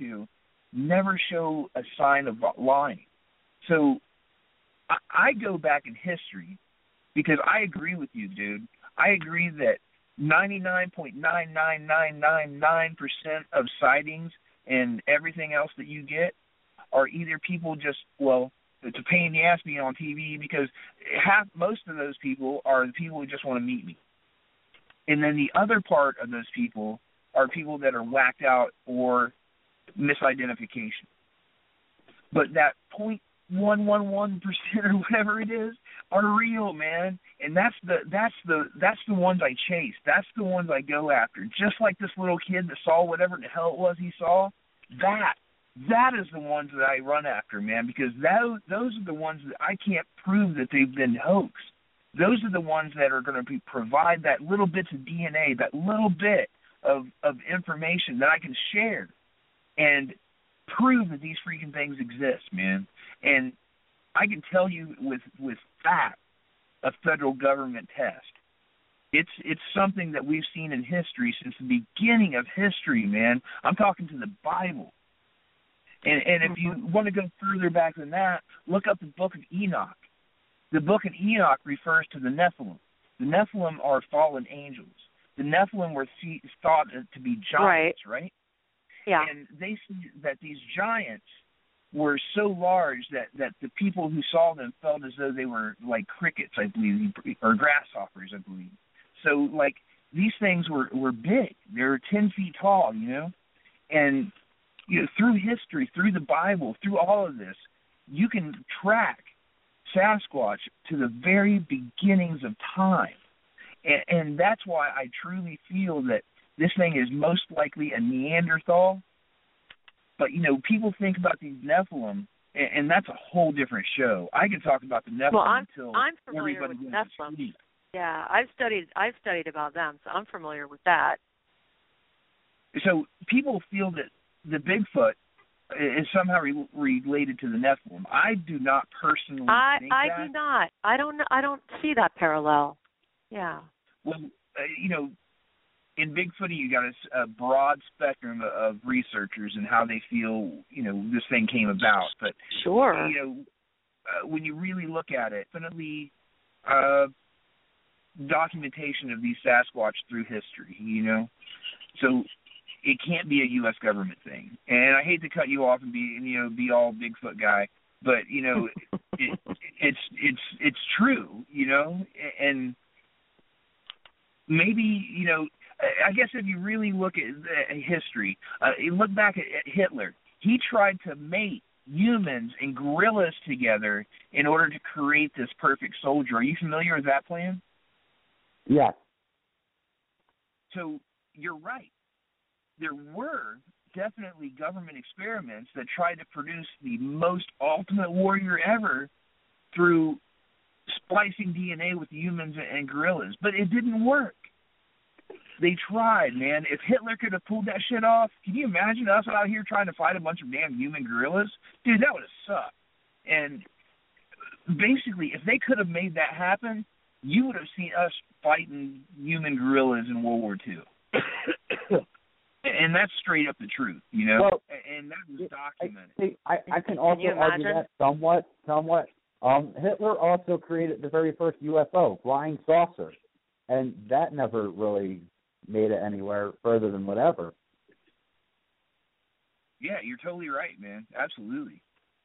to never show a sign of lying. So I, I go back in history because I agree with you, dude. I agree that 99.99999% of sightings and everything else that you get are either people just well it's a pain in the ass being on TV because half most of those people are the people who just want to meet me. And then the other part of those people are people that are whacked out or misidentification. But that point one one one percent or whatever it is are real, man. And that's the that's the that's the ones I chase. That's the ones I go after. Just like this little kid that saw whatever the hell it was he saw. That that is the ones that I run after, man, because those those are the ones that I can't prove that they've been hoaxed. Those are the ones that are going to be provide that little bits of DNA, that little bit of of information that I can share, and prove that these freaking things exist, man. And I can tell you with with fact a federal government test. It's it's something that we've seen in history since the beginning of history, man. I'm talking to the Bible. And and if you want to go further back than that, look up the book of Enoch. The book of Enoch refers to the Nephilim. The Nephilim are fallen angels. The Nephilim were thought to be giants, right? right? Yeah. And they see that these giants were so large that that the people who saw them felt as though they were like crickets, I believe, or grasshoppers, I believe. So like these things were were big. They were ten feet tall, you know, and you know through history, through the Bible, through all of this, you can track Sasquatch to the very beginnings of time, and, and that's why I truly feel that this thing is most likely a Neanderthal but you know, people think about these Nephilim, and, and that's a whole different show. I could talk about the Nephilim well, I'm, until I'm familiar everybody with Nephilim. Yeah, I've studied I've studied about them, so I'm familiar with that. So people feel that the Bigfoot is somehow re- related to the Nephilim. I do not personally I, I that. do not. I don't. I don't see that parallel. Yeah. Well, uh, you know, in Bigfooty, you got a, a broad spectrum of researchers and how they feel, you know, this thing came about. But sure, you know, uh, when you really look at it, definitely uh, documentation of these Sasquatch through history. You know, so it can't be a U.S. government thing. And I hate to cut you off and be, you know, be all Bigfoot guy, but you know, it, it's it's it's true. You know, and maybe you know I guess if you really look at history, uh, look back at, at Hitler. He tried to mate humans and gorillas together in order to create this perfect soldier. Are you familiar with that plan? Yeah. So you're right. There were definitely government experiments that tried to produce the most ultimate warrior ever through splicing DNA with humans and gorillas, but it didn't work. They tried, man. If Hitler could have pulled that shit off, can you imagine us out here trying to fight a bunch of damn human gorillas? Dude, that would have sucked. And basically, if they could have made that happen, you would have seen us fighting human gorillas in World War II. and that's straight up the truth, you know. Well, and that was documented. I, I, I can also can argue that somewhat. Somewhat. Um, Hitler also created the very first UFO, flying saucer, and that never really made it anywhere further than whatever. Yeah, you're totally right, man. Absolutely.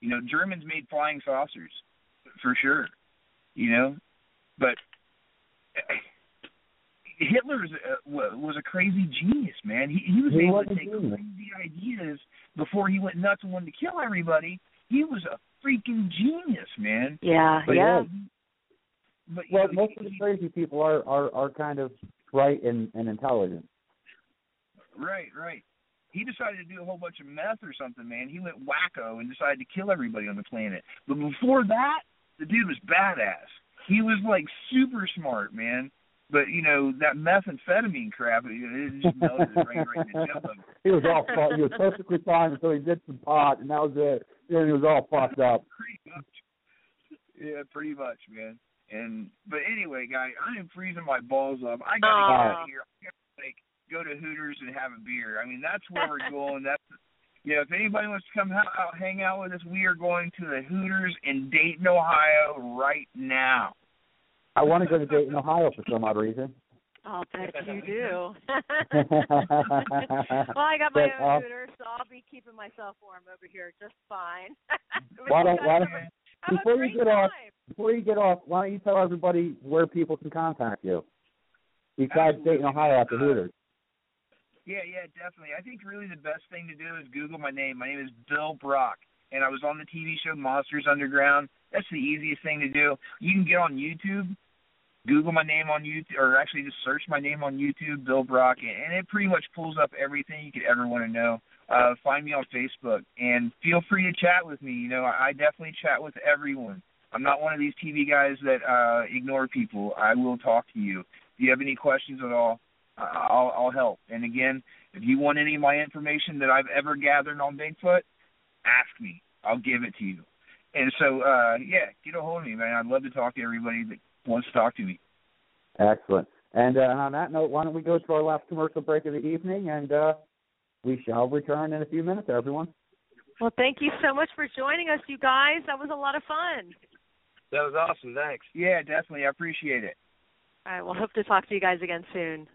You know, Germans made flying saucers for sure. You know, but eh, Hitler eh, was a, was a crazy genius, man. He, he was He able to take genius. crazy ideas before he went nuts and wanted to kill everybody. He was a freaking genius, man. Yeah. But, yeah. But Well, know, most he, of the crazy people are are are kind of bright and, and intelligent. Right, right. He decided to do a whole bunch of meth or something, man. He went wacko and decided to kill everybody on the planet. But before that, the dude was badass. He was like super smart, man. But you know that methamphetamine crap, it, just melted right in the jello. he was all fu- he was perfectly fine until he did some pot, and that was it. Then he was all fucked up. Pretty much. Yeah, pretty much, man. And but anyway, guy, I am freezing my balls off. I gotta Aw. get out of here. I gotta like go to Hooters and have a beer. I mean, that's where we're going. That's you know, if anybody wants to come out, hang out with us, we are going to the Hooters in Dayton, Ohio, right now. I want to go to Dayton, Ohio, for some odd reason. I'll bet you do. well, I got my But, own uh, Hooters, so I'll be keeping myself warm over here just fine. Why don't- why don't- Have a before you get off- Before you get off, why don't you tell everybody where people can contact you? Besides Dayton, Ohio, at the uh, Hooters. Yeah, yeah, definitely. I think really the best thing to do is Google my name. My name is Bill Brock, and I was on the TV show Monsters Underground. That's the easiest thing to do. You can get on YouTube, Google my name on YouTube, or actually just search my name on YouTube, Bill Brock, and it pretty much pulls up everything you could ever want to know. Uh, find me on Facebook, and feel free to chat with me. You know, I definitely chat with everyone. I'm not one of these TV guys that uh, ignore people. I will talk to you. If you have any questions at all, I'll, I'll help. And again, if you want any of my information that I've ever gathered on Bigfoot, ask me. I'll give it to you. And so, uh, yeah, get a hold of me, man. I'd love to talk to everybody that wants to talk to me. Excellent. And uh, on that note, why don't we go to our last commercial break of the evening, and uh, we shall return in a few minutes, everyone. Well, thank you so much for joining us, you guys. That was a lot of fun. That was awesome. Thanks. Yeah, definitely. I appreciate it. All right, we'll hope to talk to you guys again soon.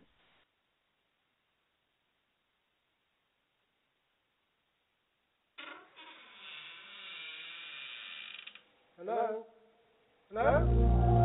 Hello? Hello?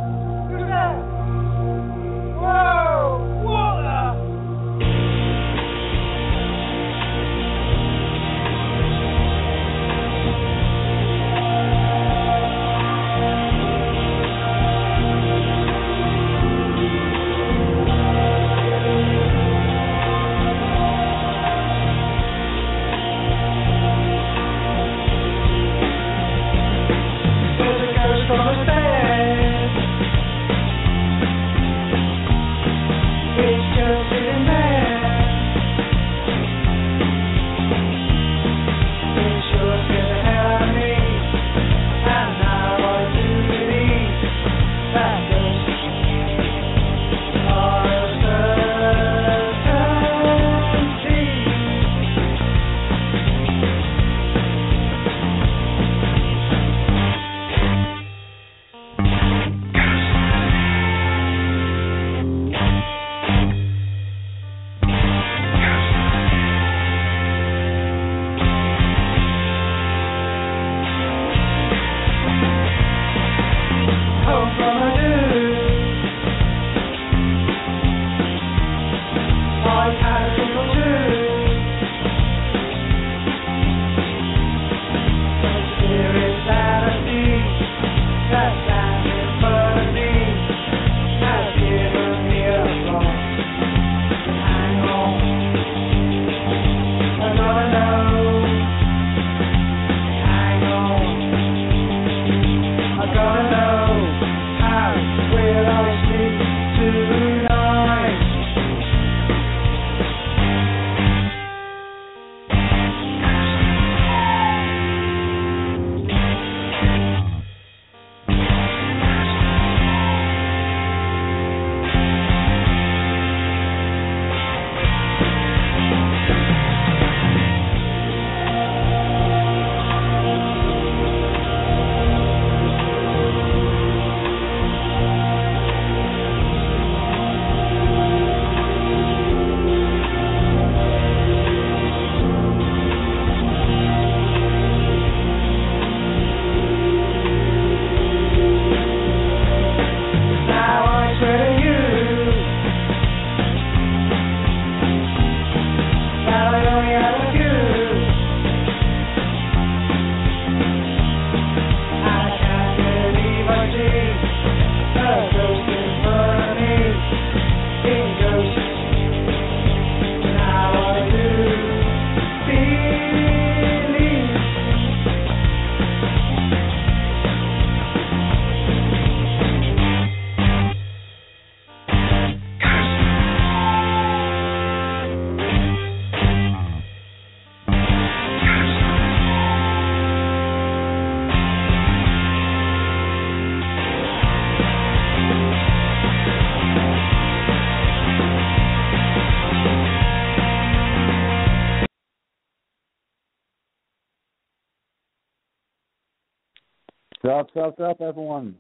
Sup, sup, sup, everyone.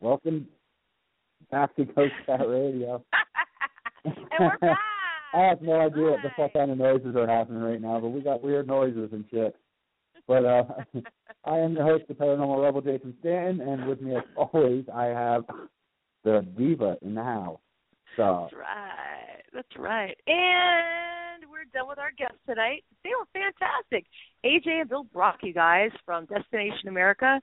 Welcome back to Ghost Chat Radio. and we're back. I have no idea what the fuck kind of noises are happening right now, but we got weird noises and shit. But uh I am the host of Paranormal Rebel, Jason Stanton, and with me as always I have the diva in the house. So That's right. That's right. And we're done with our guests tonight. They were fantastic. AJ and Bill Brock, you guys, from Destination America,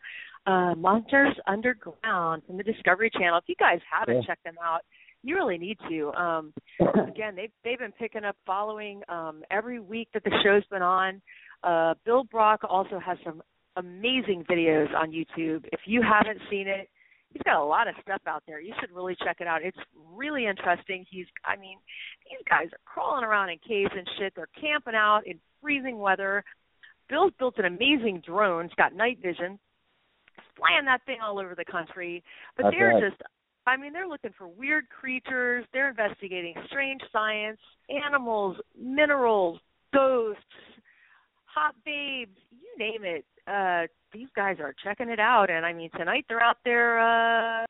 uh, Monsters Underground from the Discovery Channel. If you guys haven't Yeah. checked them out, you really need to. Um, again, they've they've been picking up following um, every week that the show's been on. Uh, Bill Brock also has some amazing videos on YouTube. If you haven't seen it, he's got a lot of stuff out there. You should really check it out. It's really interesting. He's I mean, these guys are crawling around in caves and shit. They're camping out in freezing weather. Bill's built an amazing drone. It's got night vision. Flying that thing all over the country. But That's they're right. just I mean, they're looking for weird creatures. They're investigating strange science, animals, minerals, ghosts, hot babes, you name it. Uh these guys are checking it out and I mean tonight they're out there uh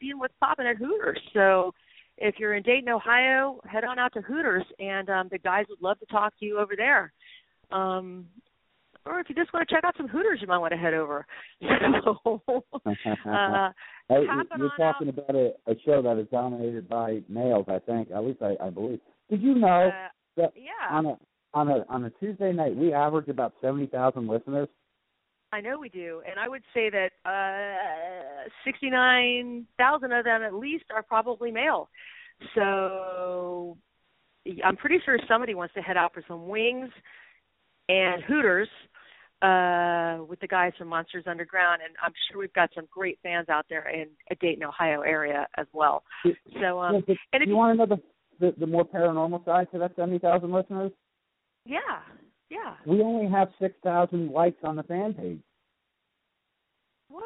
seeing what's popping at Hooters. So if you're in Dayton, Ohio, head on out to Hooters and um the guys would love to talk to you over there. Um or if you just want to check out some Hooters, you might want to head over. So, uh, hey, you're talking about a, a show that is dominated by males, I think. At least I, I believe. Did you know uh, that yeah, on a on a on a Tuesday night we average about seventy thousand listeners? I know we do, and I would say that uh, sixty-nine thousand of them at least are probably male. So I'm pretty sure somebody wants to head out for some wings and Hooters uh with the guys from Monsters Underground and I'm sure we've got some great fans out there in the Dayton, Ohio area as well. So um Yeah, and if you you, want to know the, the the more paranormal side to that seventy thousand listeners? yeah, yeah. We only have six thousand likes on the fan page. What?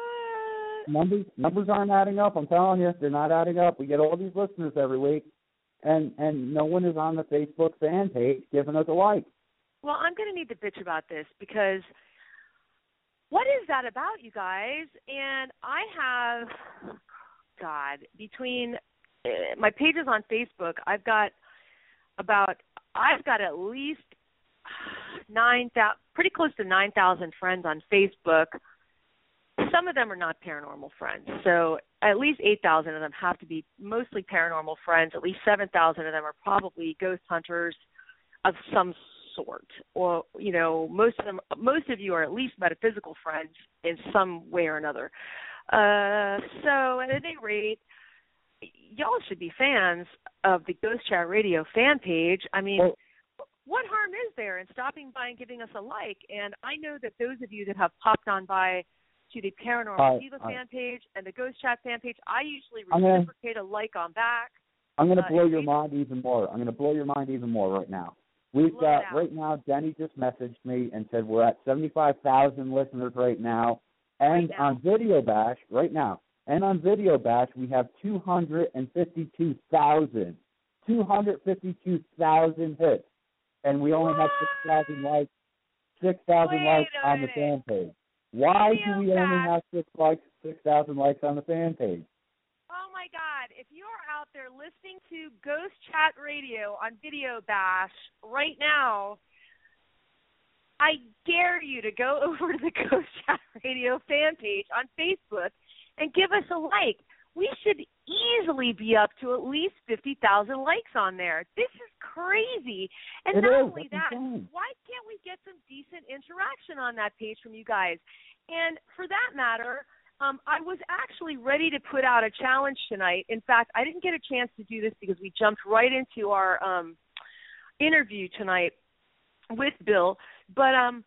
Numbers numbers aren't adding up. I'm telling you, they're not adding up. We get all these listeners every week, and and no one is on the Facebook fan page giving us a like. Well, I'm going to need to bitch about this because what is that about, you guys? And I have, God, between uh, my pages on Facebook, I've got about, I've got at least nine thousand, pretty close to nine thousand friends on Facebook. Some of them are not paranormal friends, so at least eight thousand of them have to be mostly paranormal friends. At least seven thousand of them are probably ghost hunters of some sort. Or you know most of them most of you are at least metaphysical friends in some way or another. Uh so at any rate y'all should be fans of the ghost chat radio fan page. I mean Well- what harm is there in stopping by and giving us a like? And i know that those of you that have popped on by to the paranormal diva fan page and the ghost chat fan page i usually I'm gonna- reciprocate a like on back. I'm going to Uh, blow your mind even more. I'm going to blow your mind even more right now. We've got out. right now. Denny just messaged me and said we're at 75,000 listeners right now, and Right now. on Video Bash right now, and on Video Bash we have 252,000, 252,000 hits, and we only have 6,000 likes, 6,000 likes on the fan page. Why do we only have six likes, 6,000 likes on the fan page? If you are out there listening to Ghost Chat Radio on Video Bash right now, I dare you to go over to the Ghost Chat Radio fan page on Facebook and give us a like. We should easily be up to at least 50,000 likes on there. This is crazy. And It not is. only That's that, insane. why can't we get some decent interaction on that page from you guys? And for that matter, um, I was actually ready to put out a challenge tonight. In fact, I didn't get a chance to do this because we jumped right into our um, interview tonight with Bill. But um,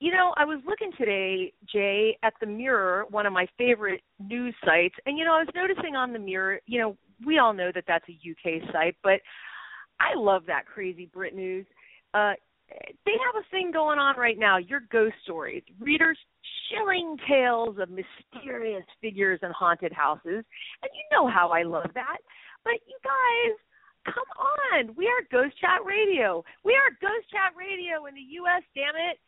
you know, I was looking today, Jay, at the Mirror, one of my favorite news sites, and you know, I was noticing on the Mirror. You know, we all know that that's a UK site, but I love that crazy Brit News. Uh, they have a thing going on right now. Your ghost stories, readers' chilling tales of mysterious figures and haunted houses, and you know how I love that. But you guys, come on, we are Ghost Chat Radio. We are Ghost Chat Radio in the U.S. Damn it!